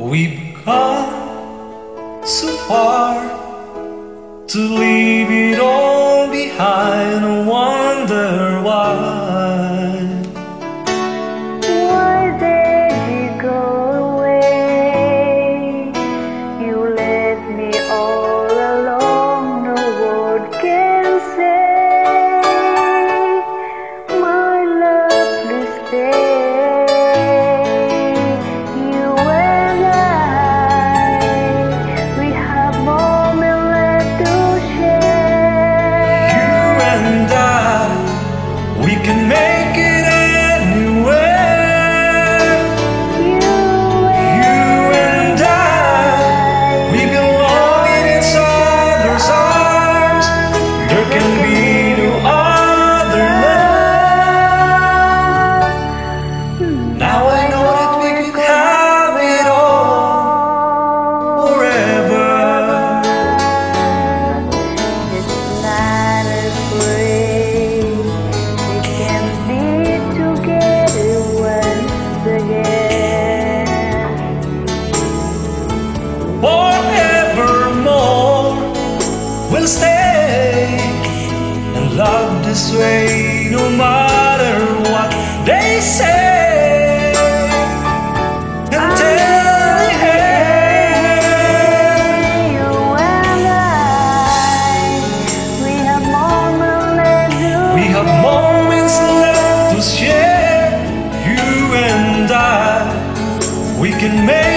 We've come so far to leave it all behind. will stay and love this way no matter what they say. You and I, We have moments left to share. You and I, we can make.